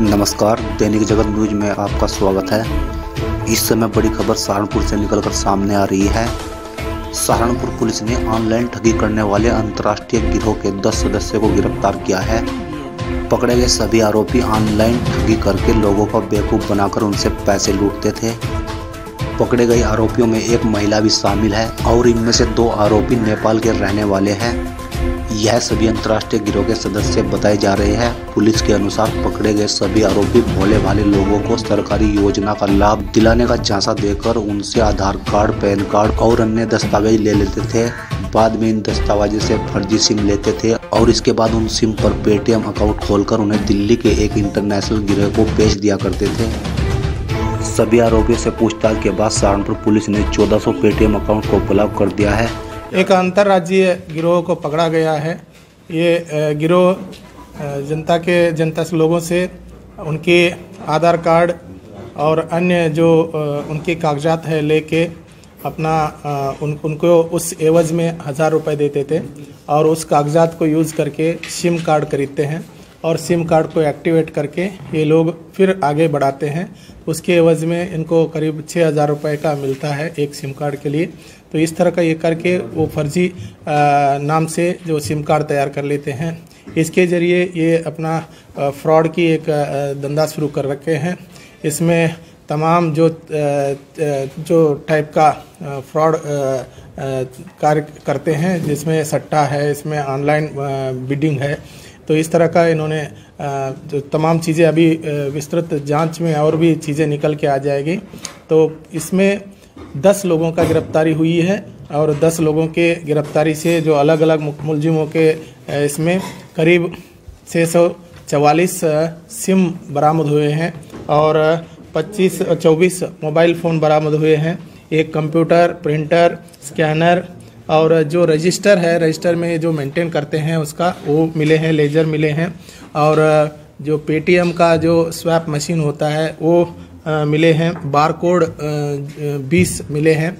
नमस्कार, दैनिक जगत न्यूज़ में आपका स्वागत है। इस समय बड़ी खबर सहारनपुर से निकलकर सामने आ रही है। सहारनपुर पुलिस ने ऑनलाइन ठगी करने वाले अंतर्राष्ट्रीय गिरोह के 10 सदस्यों को गिरफ़्तार किया है। पकड़े गए सभी आरोपी ऑनलाइन ठगी करके लोगों को बेवकूफ़ बनाकर उनसे पैसे लूटते थे। पकड़े गए आरोपियों में एक महिला भी शामिल है और इनमें से दो आरोपी नेपाल के रहने वाले हैं। यह सभी अंतर्राष्ट्रीय गिरोह के सदस्य बताए जा रहे हैं। पुलिस के अनुसार पकड़े गए सभी आरोपी भोले भाले लोगों को सरकारी योजना का लाभ दिलाने का झांसा देकर उनसे आधार कार्ड, पैन कार्ड और अन्य दस्तावेज़ ले लेते थे। बाद में इन दस्तावेजों से फर्जी सिम लेते थे और इसके बाद उन सिम पर पेटीएम अकाउंट खोलकर उन्हें दिल्ली के एक इंटरनेशनल गिरोह को बेच दिया करते थे। सभी आरोपियों से पूछताछ के बाद सहारनपुर पुलिस ने 1400 पेटीएम अकाउंट को ब्लॉक कर दिया है। एक अंतर्राज्यीय गिरोह को पकड़ा गया है। ये गिरोह जनता के, जनता से लोगों से, उनके आधार कार्ड और अन्य जो उनके कागजात है लेके अपना उन, उनको उस एवज में हज़ार रुपए देते थे और उस कागजात को यूज़ करके सिम कार्ड खरीदते हैं। और सिम कार्ड को एक्टिवेट करके ये लोग फिर आगे बढ़ाते हैं। उसके एवज में इनको करीब छः हज़ार रुपये का मिलता है एक सिम कार्ड के लिए। तो इस तरह का ये करके वो फर्जी नाम से जो सिम कार्ड तैयार कर लेते हैं। इसके ज़रिए ये अपना फ्रॉड की एक धंधा शुरू कर रखे हैं। इसमें तमाम जो जो टाइप का फ्रॉड कार्य करते हैं, जिसमें सट्टा है, इसमें ऑनलाइन बिडिंग है। तो इस तरह का इन्होंने जो तमाम चीज़ें अभी विस्तृत जाँच में और भी चीज़ें निकल के आ जाएगी। तो इसमें दस लोगों का गिरफ्तारी हुई है और दस लोगों के गिरफ्तारी से जो अलग अलग मुलजिमों के इसमें करीब छः सौ चवालीस सिम बरामद हुए हैं और 25 24 मोबाइल फ़ोन बरामद हुए हैं। एक कंप्यूटर, प्रिंटर, स्कैनर और जो रजिस्टर है रजिस्टर में जो मेंटेन करते हैं, उसका वो मिले हैं लेजर मिले हैं। और, जो पेटीएम का जो स्वैप मशीन होता है, वो मिले हैं। बार कोड बीस मिले हैं।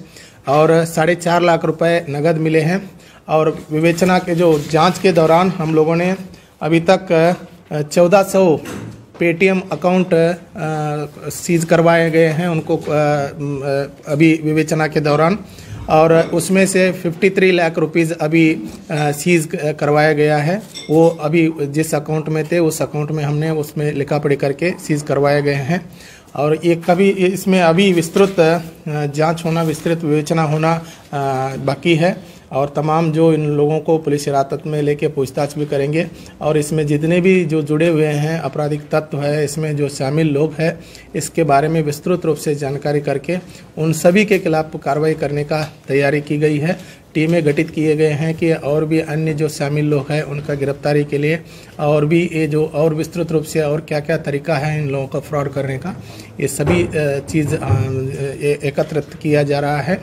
और साढ़े चार लाख रुपए नगद मिले हैं। और विवेचना के जो जाँच के दौरान हम लोगों ने अभी तक चौदह सौ पेटीएम अकाउंट सीज करवाए गए हैं। उनको अभी विवेचना के दौरान। और उसमें से 53 लाख रुपीस अभी सीज करवाया गया है। वो अभी जिस अकाउंट में थे, उस अकाउंट में हमने उसमें लिखा पढ़ी करके सीज करवाए गए हैं। और ये कभी, इसमें अभी विस्तृत जाँच होना, विस्तृत विवेचना होना बाकी है। और तमाम जो इन लोगों को पुलिस हिरासत में लेके पूछताछ भी करेंगे। और इसमें जितने भी जो जुड़े हुए हैं, आपराधिक तत्व है, इसमें जो शामिल लोग हैं, इसके बारे में विस्तृत रूप से जानकारी करके उन सभी के खिलाफ कार्रवाई करने का तैयारी की गई है। टीमें गठित किए गए हैं कि और भी अन्य जो शामिल लोग हैं, उनका गिरफ्तारी के लिए और भी ये जो और विस्तृत रूप से और क्या क्या तरीका है इन लोगों का फ्रॉड करने का, ये सभी चीज़ एकत्रित किया जा रहा है।